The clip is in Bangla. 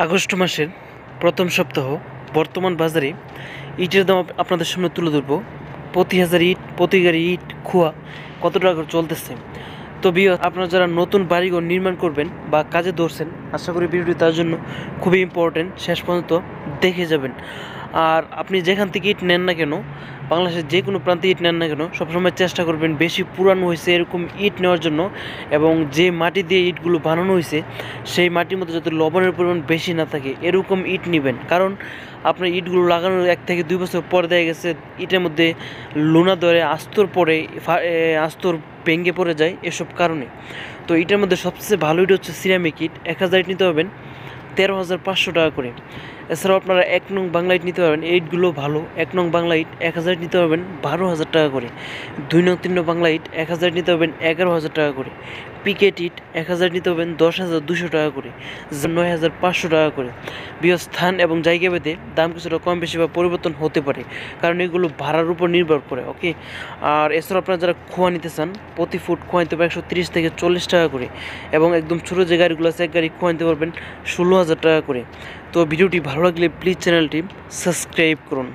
আগস্ট মাসের প্রথম সপ্তাহ বর্তমান বাজারে ইটের দাম আপনাদের সামনে তুলে ধরব। প্রতি হাজার ইট, প্রতি গাড়ি ইট, খোয়া কত টাকা চলতেছে? তো বিয় আপনারা যারা নতুন বাড়িঘর নির্মাণ করবেন বা কাজে ধরছেন, আশা করি ভিডিওটি তার জন্য খুবই ইম্পর্টেন্ট শেষ পর্যন্ত দেখে যাবেন। আর আপনি যেখান থেকে ইট নেন না কেন, বাংলাদেশের যে কোনো প্রান্তে ইট নেন না কেন, সবসময় চেষ্টা করবেন বেশি পুরানো হয়েছে এরকম ইট নেওয়ার জন্য এবং যে মাটি দিয়ে ইটগুলো বানানো হয়েছে, সেই মাটির মধ্যে যাতে লবণের পরিমাণ বেশি না থাকে, এরকম ইট নেবেন। কারণ আপনার ইটগুলো লাগানোর এক থেকে দুই বছর পর দেখা গেছে ইটের মধ্যে লোনা ধরে আস্তর পরে আস্তর ভেঙে পড়ে যায় এসব কারণে। তো ইটের মধ্যে সবচেয়ে ভালো ইট হচ্ছে সিরামিক ইট। এক হাজার ইট নিতে পারবেন তেরো হাজার পাঁচশো টাকা করে। এছাড়াও আপনারা এক নং বাংলাইট নিতে পারবেন, এইটগুলো ভালো। এক নং বাংলাইট এক হাজার নিতে পারবেন, বারো হাজার টাকা করে। দুই নং, তিন নং বাংলাইট এক হাজার নিতে পারবেন, এগারো হাজার টাকা করে। পিকেট ইট এক হাজার নিতে পারবেন দশ হাজার দুশো টাকা করে, নয় হাজার পাঁচশো টাকা করে। বৃহৎ স্থান এবং জায়গা ভেদে দাম কিছুটা কম বেশি বা পরিবর্তন হতে পারে, কারণ এগুলো ভাড়ার উপর নির্ভর করে ওকে আর এছাড়া আপনারা যারা খোয়া নিতে চান, প্রতি ফুট খোয়া নিতে পারবেন একশো তিরিশ থেকে চল্লিশ টাকা করে এবং একদম ছোটো যে গাড়িগুলো আছে, এক গাড়ি খোয়া নিতে পারবেন ষোলো হাজার টাকা করে। তো ভিডিওটি ভালো লাগলে প্লিজ চ্যানেলটি সাবস্ক্রাইব করুন।